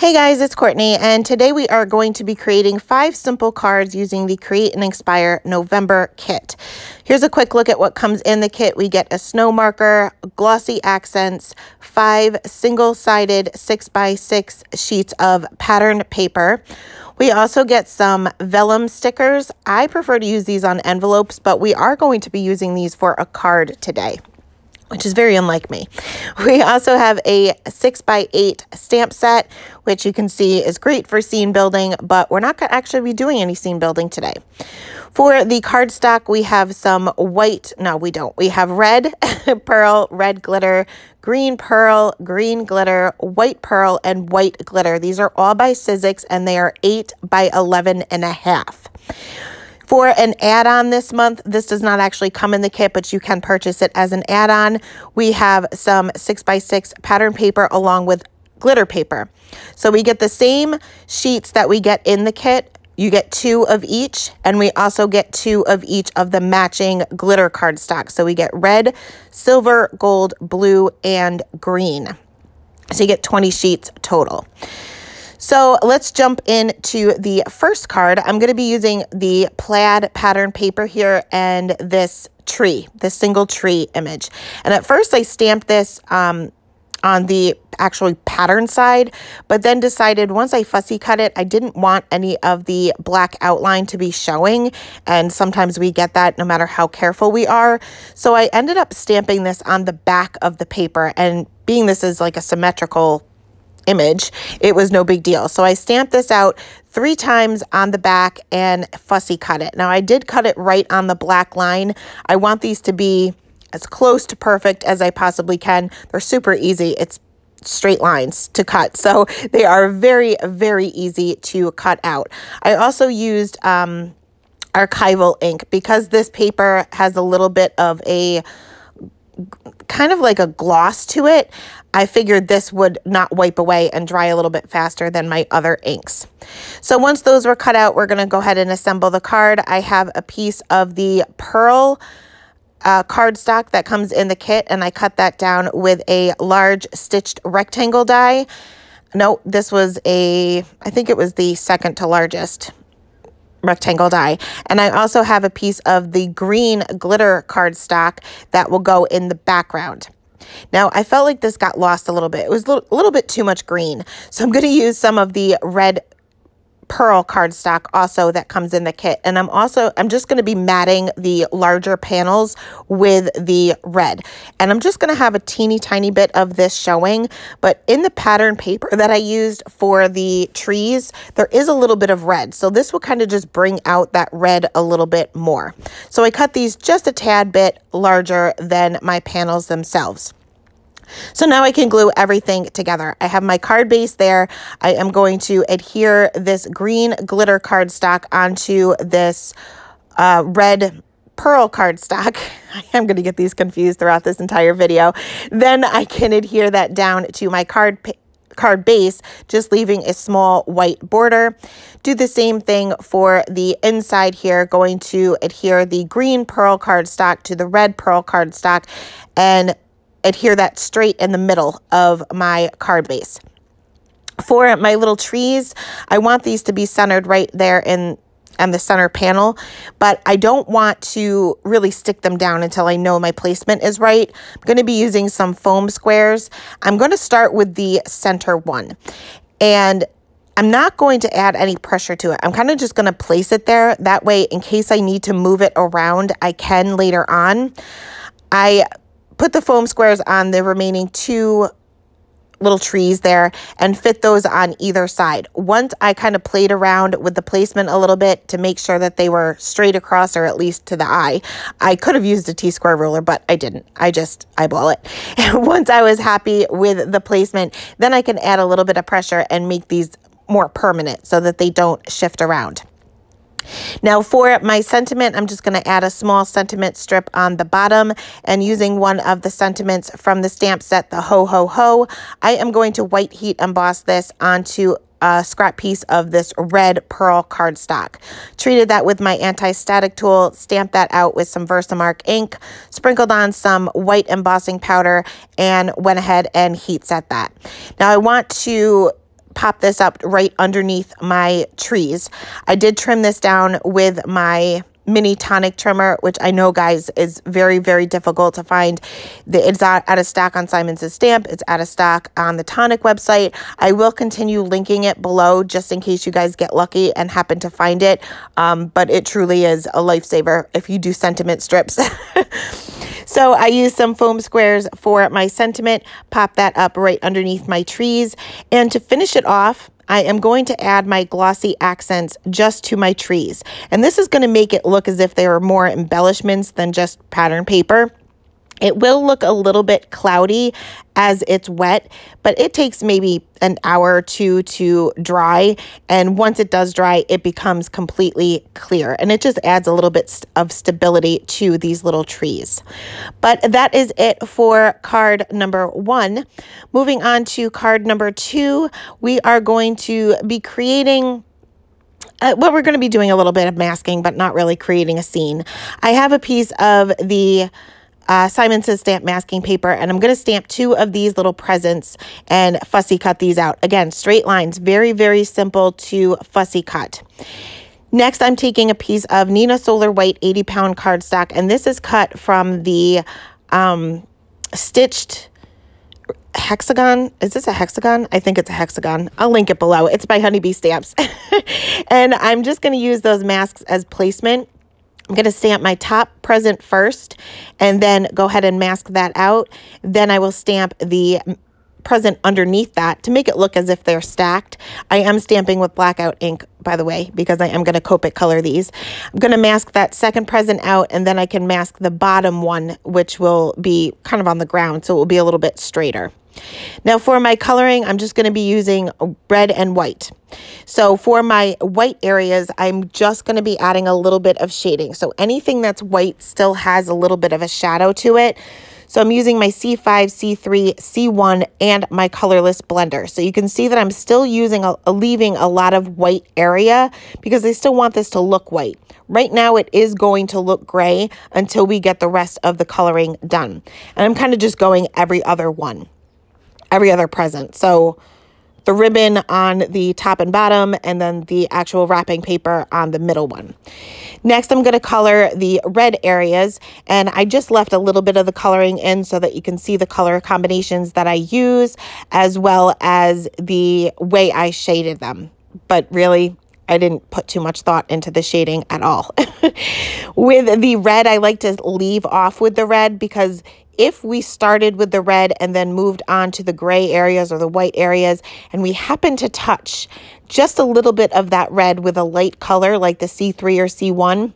Hey guys, it's Courtney, and today we are going to be creating five simple cards using the Create and Inkspire November kit. Here's a quick look at what comes in the kit. We get a snow marker, glossy accents, five single-sided 6x6 sheets of patterned paper. We also get some vellum stickers. I prefer to use these on envelopes, but we are going to be using these for a card today which is very unlike me. We also have a 6 by 8 stamp set, which you can see is great for scene building, but we're not going to actually be doing any scene building today. For the cardstock, we have some white, no, we don't. We have red pearl, red glitter, green pearl, green glitter, white pearl, and white glitter. These are all by Sizzix, and they are 8 by 11 and a half. For an add-on this month, this does not actually come in the kit, but you can purchase it as an add-on. We have some 6x6 pattern paper along with glitter paper. So we get the same sheets that we get in the kit. You get two of each, and we also get two of each of the matching glitter cardstock. So we get red, silver, gold, blue, and green. So you get 20 sheets total. So let's jump into the first card. I'm going to be using the plaid pattern paper here and this tree, this single tree image. And at first I stamped this um, on the actually pattern side, but then decided once I fussy cut it, I didn't want any of the black outline to be showing. And sometimes we get that no matter how careful we are. So I ended up stamping this on the back of the paper and being this is like a symmetrical image, it was no big deal. So I stamped this out three times on the back and fussy cut it. Now I did cut it right on the black line. I want these to be as close to perfect as I possibly can. They're super easy. It's straight lines to cut. So they are very, very easy to cut out. I also used um, archival ink because this paper has a little bit of a kind of like a gloss to it. I figured this would not wipe away and dry a little bit faster than my other inks. So once those were cut out, we're going to go ahead and assemble the card. I have a piece of the pearl uh, cardstock that comes in the kit, and I cut that down with a large stitched rectangle die. No, this was a, I think it was the second to largest rectangle die. And I also have a piece of the green glitter cardstock that will go in the background. Now, I felt like this got lost a little bit. It was a little, a little bit too much green. So I'm going to use some of the red pearl cardstock also that comes in the kit. And I'm also, I'm just going to be matting the larger panels with the red. And I'm just going to have a teeny tiny bit of this showing. But in the pattern paper that I used for the trees, there is a little bit of red. So this will kind of just bring out that red a little bit more. So I cut these just a tad bit larger than my panels themselves. So now I can glue everything together. I have my card base there. I am going to adhere this green glitter cardstock onto this uh, red pearl cardstock. I am going to get these confused throughout this entire video. Then I can adhere that down to my card card base, just leaving a small white border. Do the same thing for the inside here, going to adhere the green pearl cardstock to the red pearl cardstock and adhere that straight in the middle of my card base. For my little trees, I want these to be centered right there in and the center panel, but I don't want to really stick them down until I know my placement is right. I'm going to be using some foam squares. I'm going to start with the center one. And I'm not going to add any pressure to it. I'm kind of just going to place it there. That way, in case I need to move it around, I can later on. I put the foam squares on the remaining two little trees there and fit those on either side. Once I kind of played around with the placement a little bit to make sure that they were straight across or at least to the eye. I could have used a T-square ruler, but I didn't. I just eyeball it. And once I was happy with the placement, then I can add a little bit of pressure and make these more permanent so that they don't shift around. Now for my sentiment, I'm just going to add a small sentiment strip on the bottom and using one of the sentiments from the stamp set, the Ho Ho Ho, I am going to white heat emboss this onto a scrap piece of this red pearl cardstock. Treated that with my anti-static tool, stamped that out with some Versamark ink, sprinkled on some white embossing powder, and went ahead and heat set that. Now I want to pop this up right underneath my trees. I did trim this down with my mini tonic trimmer, which I know, guys, is very, very difficult to find. It's out, of stock on Simon's Stamp. It's out of stock on the tonic website. I will continue linking it below just in case you guys get lucky and happen to find it. Um, but it truly is a lifesaver if you do sentiment strips. So I use some foam squares for my sentiment, pop that up right underneath my trees. And to finish it off, I am going to add my glossy accents just to my trees. And this is going to make it look as if they are more embellishments than just pattern paper. It will look a little bit cloudy as it's wet, but it takes maybe an hour or two to dry. And once it does dry, it becomes completely clear. And it just adds a little bit of stability to these little trees. But that is it for card number one. Moving on to card number two, we are going to be creating uh, well, we're going to be doing a little bit of masking, but not really creating a scene. I have a piece of the uh, Simon Says Stamp masking paper, and I'm going to stamp two of these little presents and fussy cut these out. Again, straight lines, very, very simple to fussy cut. Next, I'm taking a piece of Neenah Solar White 80 pound cardstock, and this is cut from the um, stitched hexagon. Is this a hexagon? I think it's a hexagon. I'll link it below. It's by Honeybee Stamps. and I'm just going to use those masks as placement. I'm going to stamp my top present first and then go ahead and mask that out. Then I will stamp the present underneath that to make it look as if they're stacked. I am stamping with blackout ink, by the way, because I am going to Copic color these. I'm going to mask that second present out, and then I can mask the bottom one, which will be kind of on the ground, so it will be a little bit straighter. Now for my coloring, I'm just going to be using red and white. So for my white areas, I'm just going to be adding a little bit of shading. So anything that's white still has a little bit of a shadow to it. So I'm using my C5, C3, C1, and my colorless blender. So you can see that I'm still using, a, leaving a lot of white area because I still want this to look white. Right now it is going to look gray until we get the rest of the coloring done. And I'm kind of just going every other one every other present. So the ribbon on the top and bottom, and then the actual wrapping paper on the middle one. Next, I'm going to color the red areas, and I just left a little bit of the coloring in so that you can see the color combinations that I use, as well as the way I shaded them. But really, I didn't put too much thought into the shading at all. with the red, I like to leave off with the red because if we started with the red and then moved on to the gray areas or the white areas, and we happen to touch just a little bit of that red with a light color like the C3 or C1,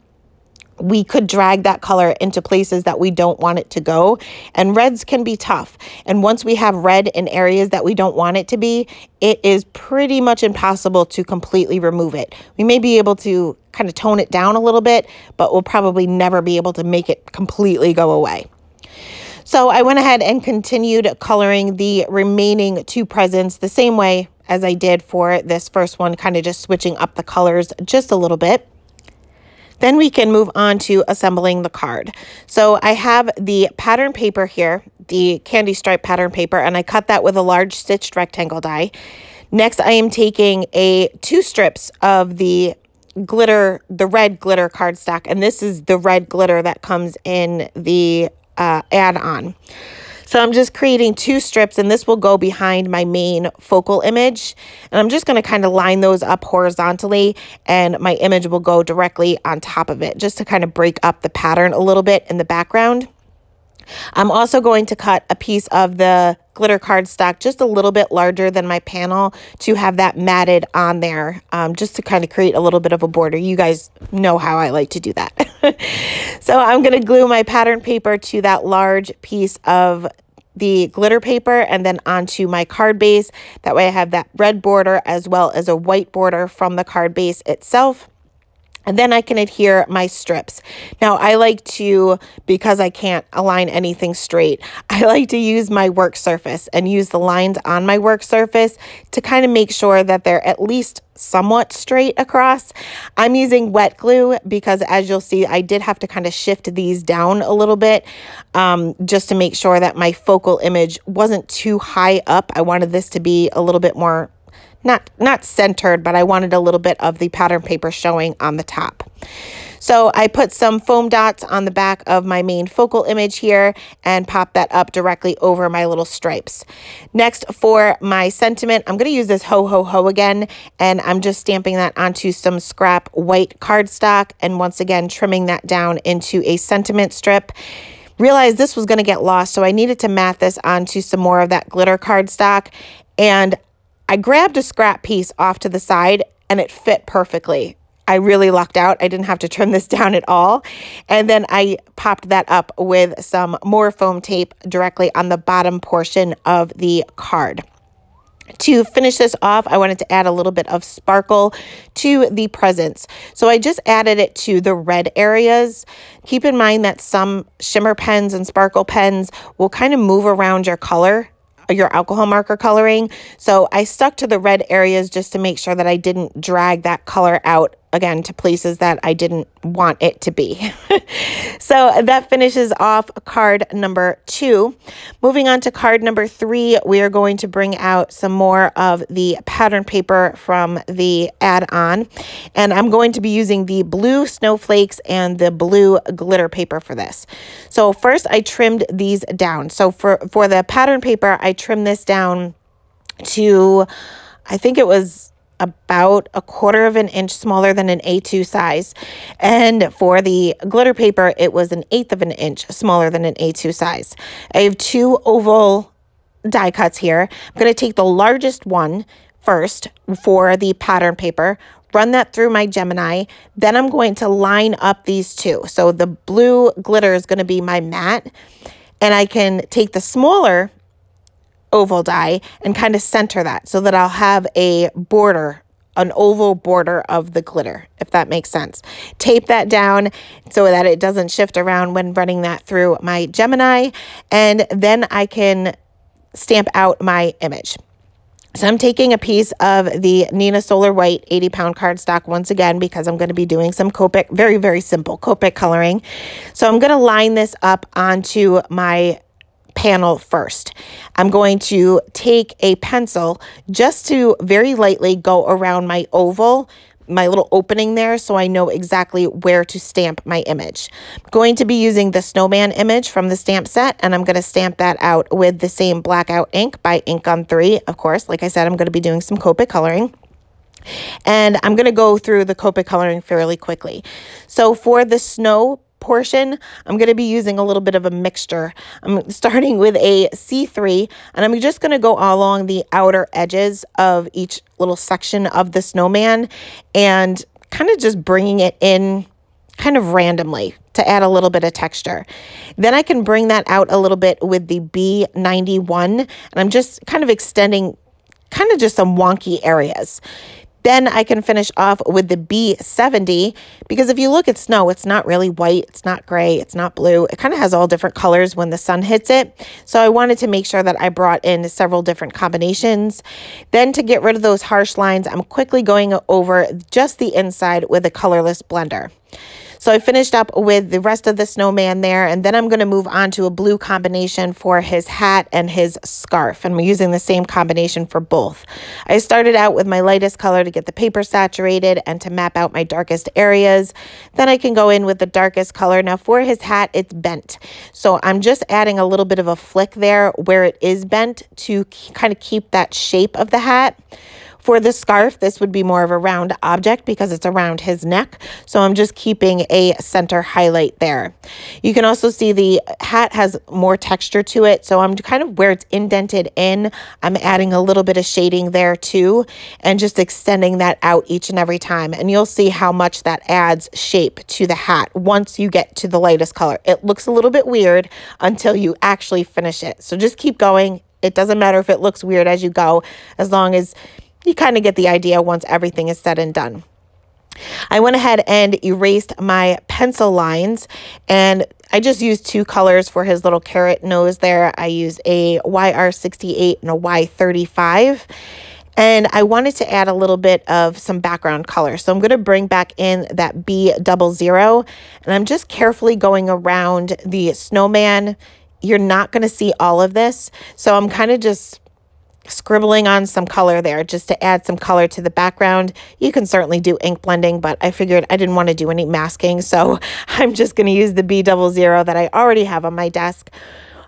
we could drag that color into places that we don't want it to go. And reds can be tough. And once we have red in areas that we don't want it to be, it is pretty much impossible to completely remove it. We may be able to kind of tone it down a little bit, but we'll probably never be able to make it completely go away. So I went ahead and continued coloring the remaining two presents the same way as I did for this first one, kind of just switching up the colors just a little bit. Then we can move on to assembling the card. So I have the pattern paper here, the candy stripe pattern paper, and I cut that with a large stitched rectangle die. Next, I am taking a two strips of the glitter, the red glitter cardstock, and this is the red glitter that comes in the uh, add-on. So I'm just creating two strips and this will go behind my main focal image. And I'm just going to kind of line those up horizontally and my image will go directly on top of it just to kind of break up the pattern a little bit in the background. I'm also going to cut a piece of the glitter cardstock just a little bit larger than my panel to have that matted on there um, just to kind of create a little bit of a border. You guys know how I like to do that. so I'm going to glue my pattern paper to that large piece of the glitter paper and then onto my card base. That way I have that red border as well as a white border from the card base itself. And then I can adhere my strips. Now I like to, because I can't align anything straight, I like to use my work surface and use the lines on my work surface to kind of make sure that they're at least somewhat straight across. I'm using wet glue because as you'll see, I did have to kind of shift these down a little bit um, just to make sure that my focal image wasn't too high up. I wanted this to be a little bit more not, not centered, but I wanted a little bit of the pattern paper showing on the top. So I put some foam dots on the back of my main focal image here and pop that up directly over my little stripes. Next for my sentiment, I'm going to use this Ho Ho Ho again, and I'm just stamping that onto some scrap white cardstock and once again trimming that down into a sentiment strip realized this was going to get lost, so I needed to mat this onto some more of that glitter cardstock. And I grabbed a scrap piece off to the side and it fit perfectly. I really lucked out. I didn't have to trim this down at all. And then I popped that up with some more foam tape directly on the bottom portion of the card. To finish this off, I wanted to add a little bit of sparkle to the presents. So I just added it to the red areas. Keep in mind that some shimmer pens and sparkle pens will kind of move around your color your alcohol marker coloring. So I stuck to the red areas just to make sure that I didn't drag that color out again to places that I didn't want it to be. so that finishes off card number two. Moving on to card number three, we are going to bring out some more of the pattern paper from the add-on. And I'm going to be using the blue snowflakes and the blue glitter paper for this. So first I trimmed these down. So for, for the pattern paper, I trimmed this down to, I think it was about a quarter of an inch smaller than an A2 size. And for the glitter paper, it was an eighth of an inch smaller than an A2 size. I have two oval die cuts here. I'm going to take the largest one first for the pattern paper, run that through my Gemini. Then I'm going to line up these two. So the blue glitter is going to be my matte. And I can take the smaller oval die and kind of center that so that I'll have a border an oval border of the glitter, if that makes sense. Tape that down so that it doesn't shift around when running that through my Gemini, and then I can stamp out my image. So I'm taking a piece of the Neenah Solar White 80 pound cardstock once again because I'm going to be doing some Copic, very, very simple Copic coloring. So I'm going to line this up onto my panel first. I'm going to take a pencil just to very lightly go around my oval, my little opening there so I know exactly where to stamp my image. I'm going to be using the snowman image from the stamp set and I'm going to stamp that out with the same blackout ink by Ink on 3. Of course, like I said, I'm going to be doing some Copic coloring. And I'm going to go through the Copic coloring fairly quickly. So for the snow portion, I'm going to be using a little bit of a mixture. I'm starting with a C3, and I'm just going to go along the outer edges of each little section of the snowman and kind of just bringing it in kind of randomly to add a little bit of texture. Then I can bring that out a little bit with the B91, and I'm just kind of extending kind of just some wonky areas. Then I can finish off with the B70 because if you look at snow, it's not really white, it's not gray, it's not blue. It kind of has all different colors when the sun hits it. So I wanted to make sure that I brought in several different combinations. Then to get rid of those harsh lines, I'm quickly going over just the inside with a colorless blender. So I finished up with the rest of the snowman there, and then I'm going to move on to a blue combination for his hat and his scarf. And I'm using the same combination for both. I started out with my lightest color to get the paper saturated and to map out my darkest areas. Then I can go in with the darkest color. Now for his hat, it's bent. So I'm just adding a little bit of a flick there where it is bent to kind of keep that shape of the hat. For the scarf, this would be more of a round object because it's around his neck. So I'm just keeping a center highlight there. You can also see the hat has more texture to it. So I'm kind of where it's indented in, I'm adding a little bit of shading there too, and just extending that out each and every time. And you'll see how much that adds shape to the hat once you get to the lightest color. It looks a little bit weird until you actually finish it. So just keep going. It doesn't matter if it looks weird as you go, as long as you kind of get the idea once everything is said and done. I went ahead and erased my pencil lines and I just used two colors for his little carrot nose there. I used a YR68 and a Y35 and I wanted to add a little bit of some background color. So I'm going to bring back in that B double zero and I'm just carefully going around the snowman. You're not going to see all of this. So I'm kind of just scribbling on some color there just to add some color to the background. You can certainly do ink blending, but I figured I didn't want to do any masking, so I'm just going to use the B double zero that I already have on my desk.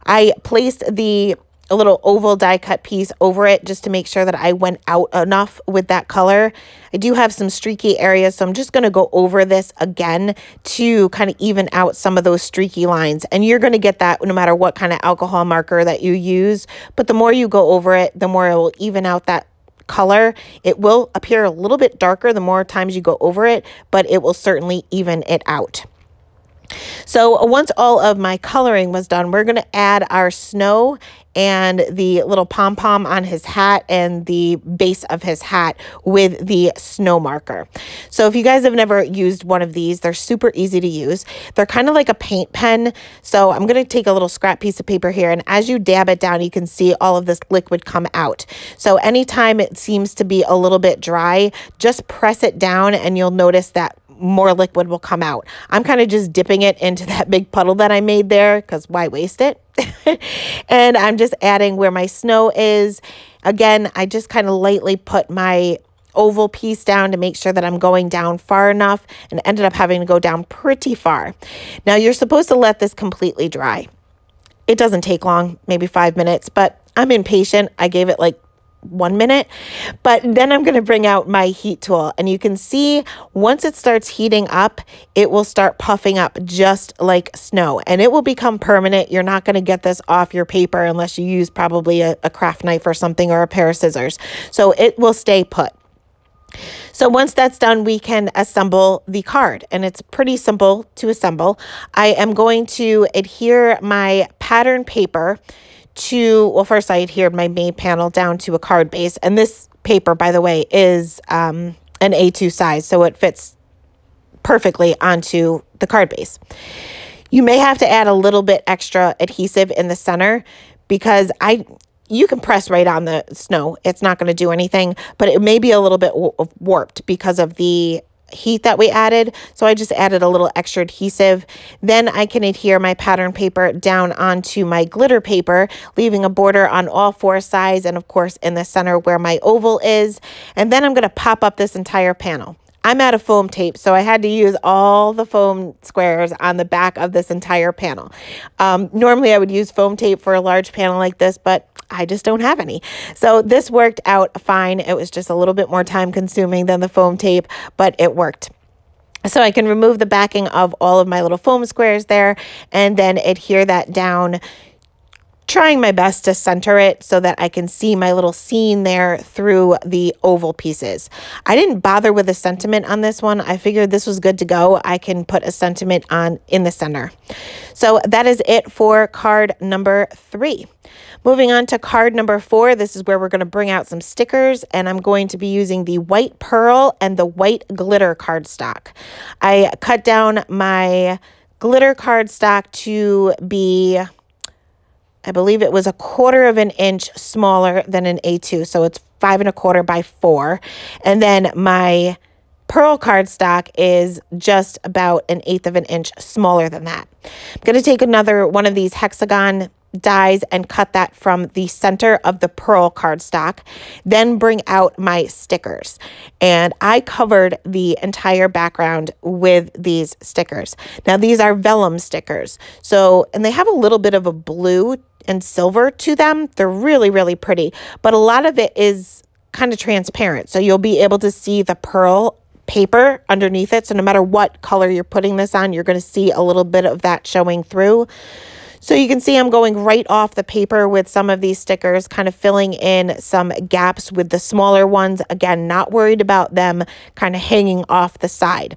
I placed the a little oval die cut piece over it just to make sure that I went out enough with that color. I do have some streaky areas, so I'm just going to go over this again to kind of even out some of those streaky lines. And you're going to get that no matter what kind of alcohol marker that you use. But the more you go over it, the more it will even out that color. It will appear a little bit darker the more times you go over it, but it will certainly even it out. So once all of my coloring was done, we're going to add our snow and the little pom-pom on his hat and the base of his hat with the snow marker. So if you guys have never used one of these, they're super easy to use. They're kind of like a paint pen. So I'm going to take a little scrap piece of paper here and as you dab it down, you can see all of this liquid come out. So anytime it seems to be a little bit dry, just press it down and you'll notice that more liquid will come out. I'm kind of just dipping it into that big puddle that I made there because why waste it? and I'm just adding where my snow is. Again, I just kind of lightly put my oval piece down to make sure that I'm going down far enough and ended up having to go down pretty far. Now you're supposed to let this completely dry. It doesn't take long, maybe five minutes, but I'm impatient. I gave it like one minute. But then I'm going to bring out my heat tool and you can see once it starts heating up, it will start puffing up just like snow and it will become permanent. You're not going to get this off your paper unless you use probably a, a craft knife or something or a pair of scissors. So it will stay put. So once that's done, we can assemble the card and it's pretty simple to assemble. I am going to adhere my pattern paper to, well, first I adhered my main panel down to a card base. And this paper, by the way, is um, an A2 size, so it fits perfectly onto the card base. You may have to add a little bit extra adhesive in the center because I you can press right on the snow. It's not going to do anything, but it may be a little bit warped because of the heat that we added. So I just added a little extra adhesive. Then I can adhere my pattern paper down onto my glitter paper, leaving a border on all four sides and of course in the center where my oval is. And then I'm going to pop up this entire panel. I'm out of foam tape, so I had to use all the foam squares on the back of this entire panel. Um, normally, I would use foam tape for a large panel like this, but I just don't have any. So this worked out fine. It was just a little bit more time consuming than the foam tape, but it worked. So I can remove the backing of all of my little foam squares there and then adhere that down trying my best to center it so that I can see my little scene there through the oval pieces. I didn't bother with a sentiment on this one. I figured this was good to go. I can put a sentiment on in the center. So that is it for card number three. Moving on to card number four, this is where we're going to bring out some stickers and I'm going to be using the white pearl and the white glitter cardstock. I cut down my glitter cardstock to be I believe it was a quarter of an inch smaller than an A2. So it's five and a quarter by four. And then my pearl cardstock is just about an eighth of an inch smaller than that. I'm going to take another one of these hexagon dies and cut that from the center of the pearl cardstock, then bring out my stickers. And I covered the entire background with these stickers. Now these are vellum stickers. So, and they have a little bit of a blue and silver to them. They're really, really pretty, but a lot of it is kind of transparent. So you'll be able to see the pearl paper underneath it. So no matter what color you're putting this on, you're going to see a little bit of that showing through. So you can see I'm going right off the paper with some of these stickers, kind of filling in some gaps with the smaller ones. Again, not worried about them kind of hanging off the side.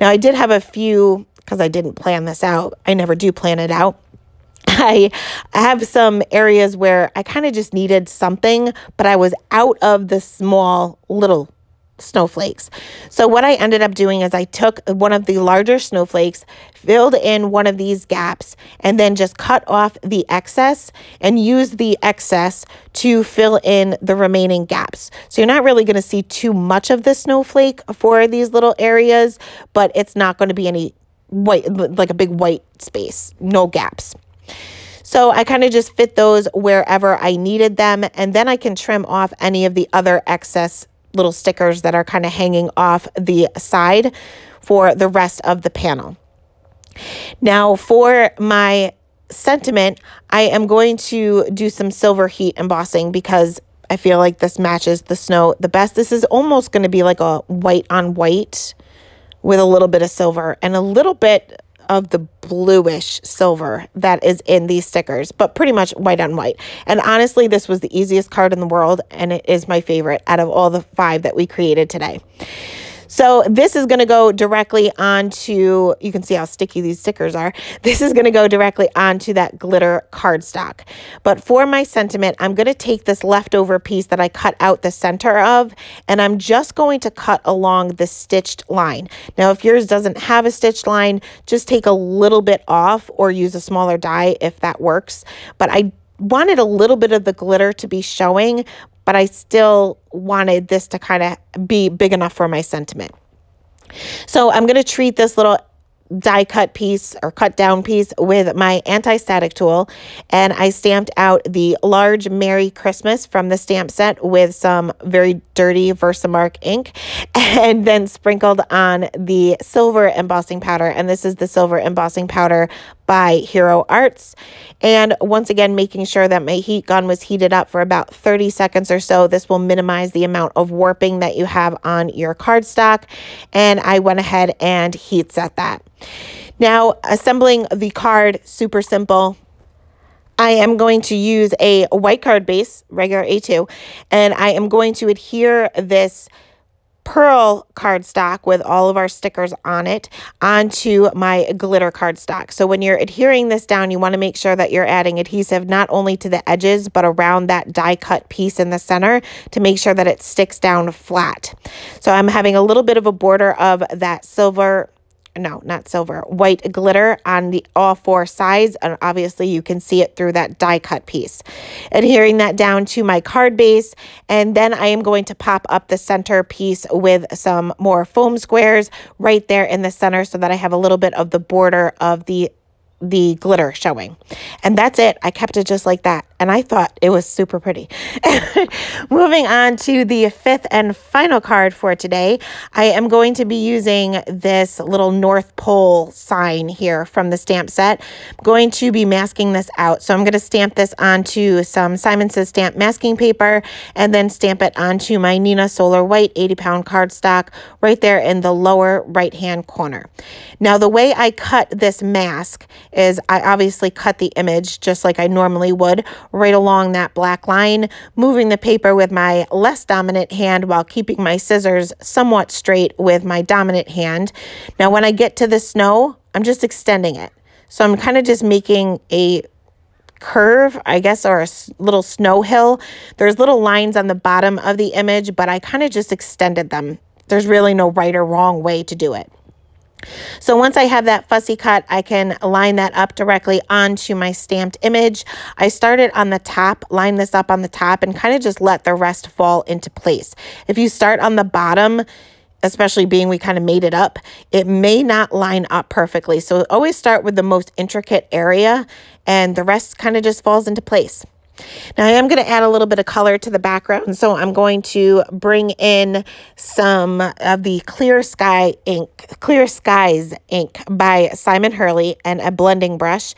Now I did have a few, because I didn't plan this out. I never do plan it out. I have some areas where I kind of just needed something, but I was out of the small little snowflakes. So what I ended up doing is I took one of the larger snowflakes, filled in one of these gaps, and then just cut off the excess and use the excess to fill in the remaining gaps. So you're not really going to see too much of the snowflake for these little areas, but it's not going to be any white, like a big white space, no gaps. So I kind of just fit those wherever I needed them. And then I can trim off any of the other excess little stickers that are kind of hanging off the side for the rest of the panel. Now for my sentiment, I am going to do some silver heat embossing because I feel like this matches the snow the best. This is almost going to be like a white on white with a little bit of silver and a little bit of the bluish silver that is in these stickers, but pretty much white on white. And honestly, this was the easiest card in the world, and it is my favorite out of all the five that we created today. So this is going to go directly onto, you can see how sticky these stickers are. This is going to go directly onto that glitter cardstock. But for my sentiment, I'm going to take this leftover piece that I cut out the center of, and I'm just going to cut along the stitched line. Now, if yours doesn't have a stitched line, just take a little bit off or use a smaller die if that works. But I wanted a little bit of the glitter to be showing, but I still wanted this to kind of be big enough for my sentiment. So I'm going to treat this little die cut piece or cut down piece with my anti-static tool and I stamped out the large Merry Christmas from the stamp set with some very dirty Versamark ink and then sprinkled on the silver embossing powder and this is the silver embossing powder by Hero Arts. And once again, making sure that my heat gun was heated up for about 30 seconds or so. This will minimize the amount of warping that you have on your cardstock. And I went ahead and heat set that. Now, assembling the card, super simple. I am going to use a white card base, regular A2, and I am going to adhere this pearl cardstock with all of our stickers on it onto my glitter cardstock. So when you're adhering this down, you want to make sure that you're adding adhesive not only to the edges, but around that die cut piece in the center to make sure that it sticks down flat. So I'm having a little bit of a border of that silver no, not silver, white glitter on the all four sides. And obviously you can see it through that die cut piece. Adhering that down to my card base. And then I am going to pop up the center piece with some more foam squares right there in the center so that I have a little bit of the border of the the glitter showing. And that's it. I kept it just like that. And I thought it was super pretty. Moving on to the fifth and final card for today, I am going to be using this little North Pole sign here from the stamp set. I'm going to be masking this out. So I'm going to stamp this onto some Simon Says stamp masking paper and then stamp it onto my Neenah Solar White 80 pound cardstock right there in the lower right hand corner. Now the way I cut this mask is I obviously cut the image just like I normally would right along that black line, moving the paper with my less dominant hand while keeping my scissors somewhat straight with my dominant hand. Now when I get to the snow, I'm just extending it. So I'm kind of just making a curve, I guess, or a little snow hill. There's little lines on the bottom of the image, but I kind of just extended them. There's really no right or wrong way to do it. So once I have that fussy cut, I can line that up directly onto my stamped image. I started on the top, line this up on the top, and kind of just let the rest fall into place. If you start on the bottom, especially being we kind of made it up, it may not line up perfectly. So always start with the most intricate area and the rest kind of just falls into place. Now I am going to add a little bit of color to the background. So I'm going to bring in some of the Clear Sky ink, Clear Skies ink by Simon Hurley and a blending brush.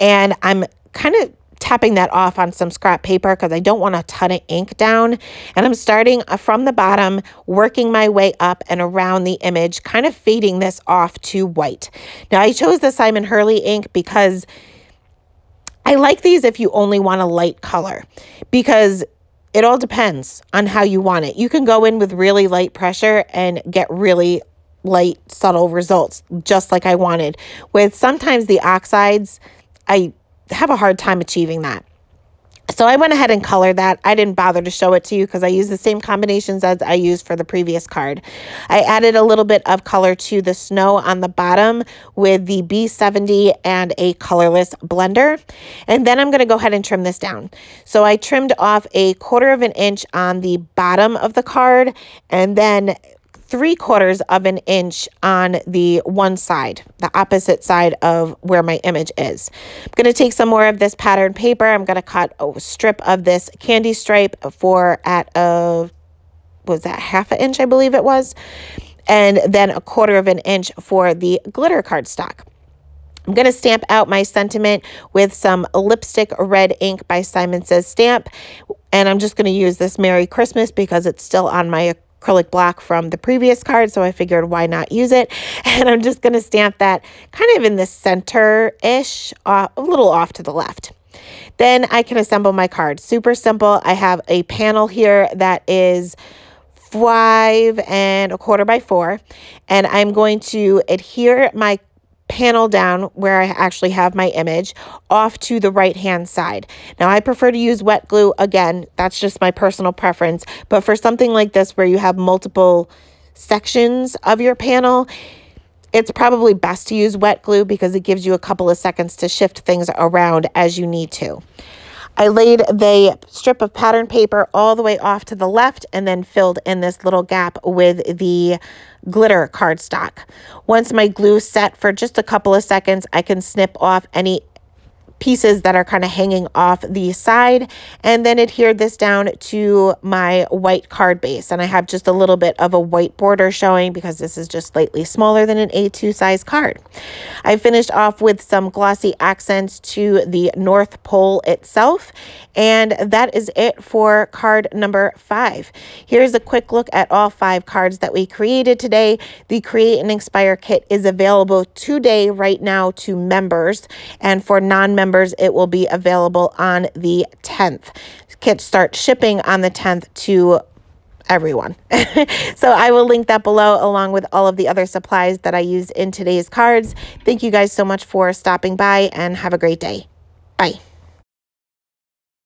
And I'm kind of tapping that off on some scrap paper because I don't want a ton of ink down. And I'm starting uh, from the bottom, working my way up and around the image, kind of fading this off to white. Now I chose the Simon Hurley ink because I like these if you only want a light color because it all depends on how you want it. You can go in with really light pressure and get really light, subtle results, just like I wanted. With sometimes the oxides, I have a hard time achieving that. So I went ahead and colored that. I didn't bother to show it to you because I used the same combinations as I used for the previous card. I added a little bit of color to the snow on the bottom with the B70 and a colorless blender. And then I'm going to go ahead and trim this down. So I trimmed off a quarter of an inch on the bottom of the card and then three quarters of an inch on the one side, the opposite side of where my image is. I'm going to take some more of this pattern paper. I'm going to cut a strip of this candy stripe for at a, was that half an inch, I believe it was, and then a quarter of an inch for the glitter cardstock. I'm going to stamp out my sentiment with some lipstick red ink by Simon Says Stamp. And I'm just going to use this Merry Christmas because it's still on my acrylic block from the previous card, so I figured why not use it. And I'm just going to stamp that kind of in the center-ish, uh, a little off to the left. Then I can assemble my card. Super simple. I have a panel here that is five and a quarter by four, and I'm going to adhere my panel down where I actually have my image off to the right hand side. Now I prefer to use wet glue. Again, that's just my personal preference. But for something like this where you have multiple sections of your panel, it's probably best to use wet glue because it gives you a couple of seconds to shift things around as you need to. I laid the strip of pattern paper all the way off to the left and then filled in this little gap with the glitter cardstock. Once my glue set for just a couple of seconds, I can snip off any pieces that are kind of hanging off the side and then adhere this down to my white card base and I have just a little bit of a white border showing because this is just slightly smaller than an A2 size card. I finished off with some glossy accents to the North Pole itself and that is it for card number five. Here's a quick look at all five cards that we created today. The Create and Inkspire kit is available today right now to members and for non-members members, it will be available on the 10th. Kits start shipping on the 10th to everyone. so I will link that below along with all of the other supplies that I use in today's cards. Thank you guys so much for stopping by and have a great day. Bye.